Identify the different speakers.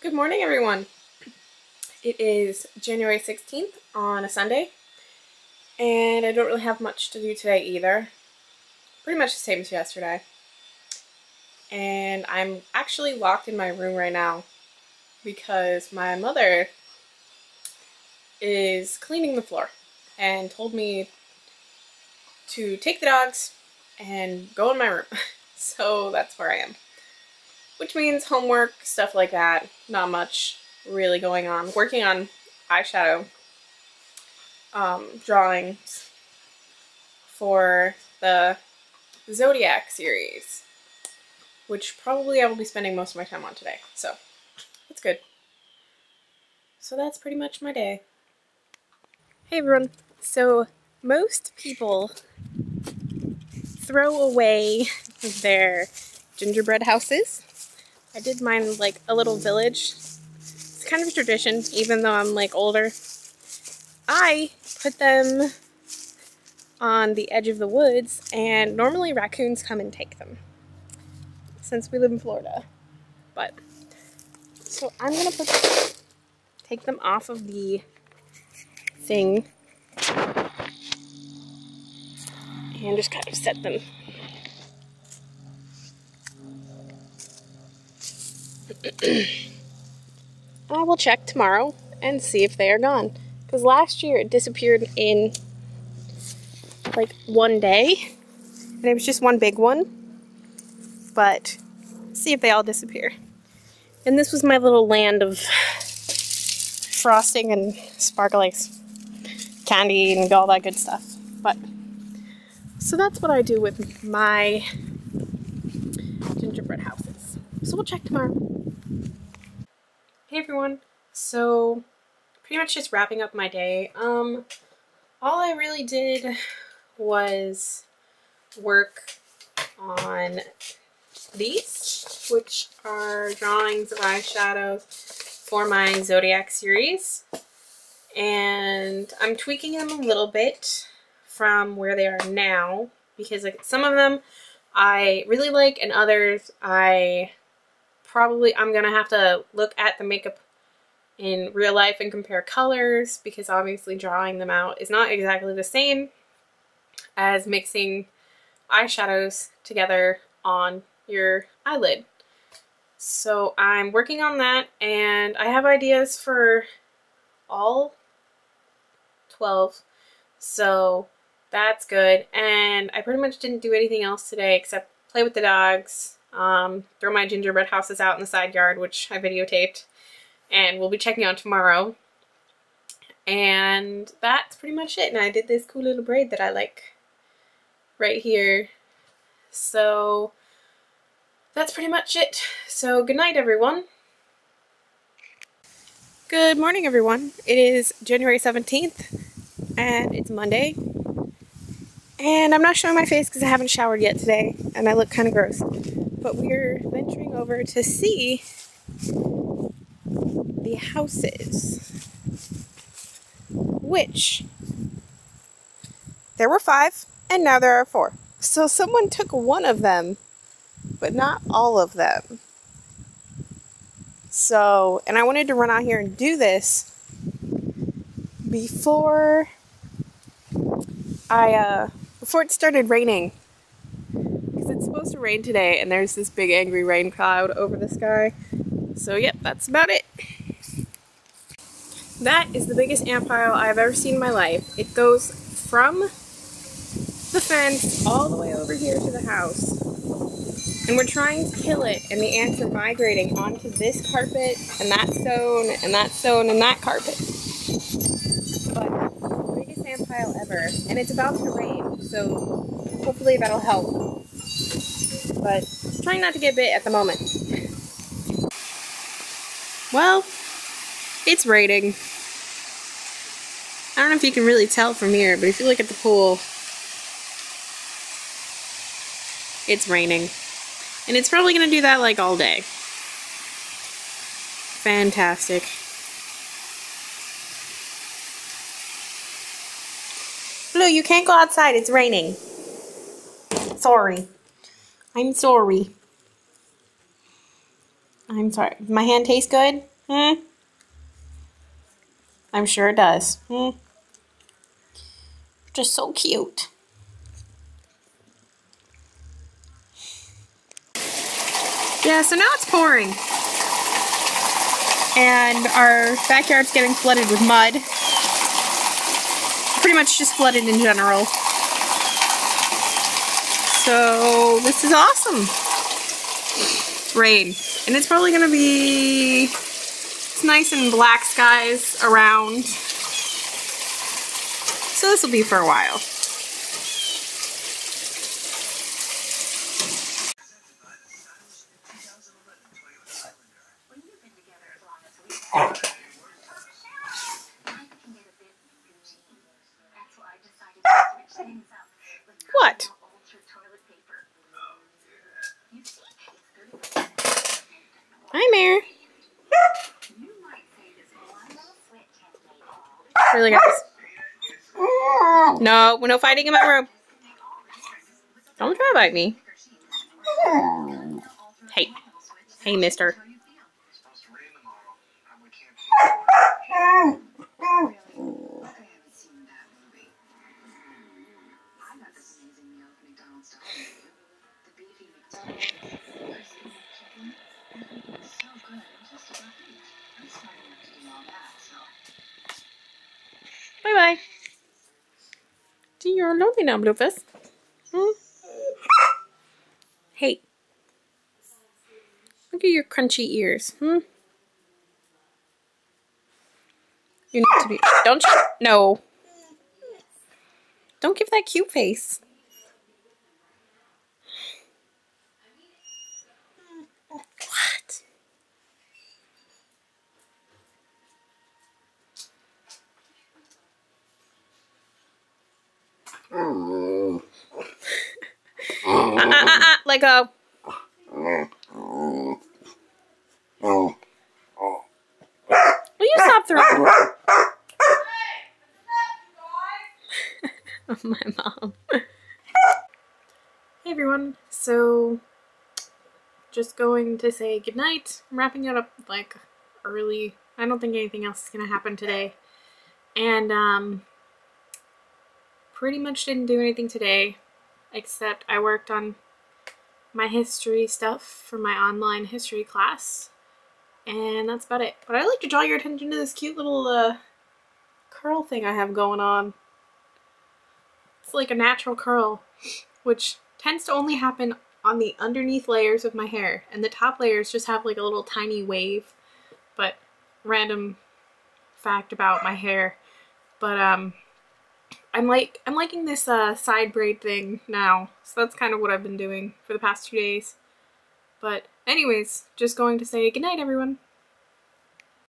Speaker 1: Good morning, everyone. It is January 16th on a Sunday, and I don't really have much to do today either. Pretty much the same as yesterday. And I'm actually locked in my room right now because my mother is cleaning the floor and told me to take the dogs and go in my room. so that's where I am which means homework, stuff like that. Not much really going on. Working on eyeshadow um, drawings for the Zodiac series, which probably I will be spending most of my time on today. So that's good. So that's pretty much my day. Hey everyone. So most people throw away their gingerbread houses I did mine like a little village. It's kind of a tradition, even though I'm like older. I put them on the edge of the woods, and normally raccoons come and take them since we live in Florida. But so I'm gonna put take them off of the thing and just kind of set them I will check tomorrow and see if they are gone. Because last year it disappeared in like one day. And it was just one big one. But see if they all disappear. And this was my little land of frosting and sparkling candy and all that good stuff. But so that's what I do with my. So we'll check tomorrow. Hey everyone. So pretty much just wrapping up my day. Um all I really did was work on these, which are drawings of eyeshadow for my Zodiac series. And I'm tweaking them a little bit from where they are now because like some of them I really like and others I probably I'm going to have to look at the makeup in real life and compare colors because obviously drawing them out is not exactly the same as mixing eyeshadows together on your eyelid. So I'm working on that and I have ideas for all 12 so that's good and I pretty much didn't do anything else today except play with the dogs um, throw my gingerbread houses out in the side yard, which I videotaped, and we'll be checking out tomorrow. And that's pretty much it. And I did this cool little braid that I like right here. So that's pretty much it. So good night, everyone. Good morning, everyone. It is January 17th, and it's Monday. And I'm not showing my face because I haven't showered yet today, and I look kind of gross but we're venturing over to see the houses, which there were five and now there are four. So someone took one of them, but not all of them. So, and I wanted to run out here and do this before I, uh, before it started raining it's supposed to rain today and there's this big angry rain cloud over the sky. So yep, that's about it. That is the biggest ant pile I've ever seen in my life. It goes from the fence all the way over here to the house. And we're trying to kill it and the ants are migrating onto this carpet and that stone and that stone and that carpet. But biggest ant pile ever. And it's about to rain, so hopefully that'll help but trying not to get bit at the moment. Well, it's raining. I don't know if you can really tell from here, but if you look at the pool, it's raining. And it's probably going to do that like all day. Fantastic. Blue, you can't go outside. It's raining. Sorry. I'm sorry. I'm sorry. My hand tastes good? Hmm? I'm sure it does. Hmm? Just so cute. Yeah, so now it's pouring. And our backyard's getting flooded with mud. Pretty much just flooded in general. So this is awesome. Rain. And it's probably gonna be it's nice and black skies around. So this will be for a while. What? Hi, Mare. Really, guys? No, no fighting in my room. Don't try to bite me. Hey. Hey, mister. You're lonely now, Blueface. Hmm? Hey. Look at your crunchy ears. Hmm? You need to be. Don't you? No. Don't give that cute face. What? uh, uh, uh, uh, let go. Will you stop throwing? My mom. hey everyone. So, just going to say goodnight. I'm wrapping it up like early. I don't think anything else is gonna happen today. And um, pretty much didn't do anything today, except I worked on my history stuff for my online history class. And that's about it. But I'd like to draw your attention to this cute little uh, curl thing I have going on. It's like a natural curl, which tends to only happen on the underneath layers of my hair. And the top layers just have like a little tiny wave. But random fact about my hair. But um I'm like I'm liking this uh side braid thing now. So that's kind of what I've been doing for the past two days. But anyways, just going to say goodnight everyone.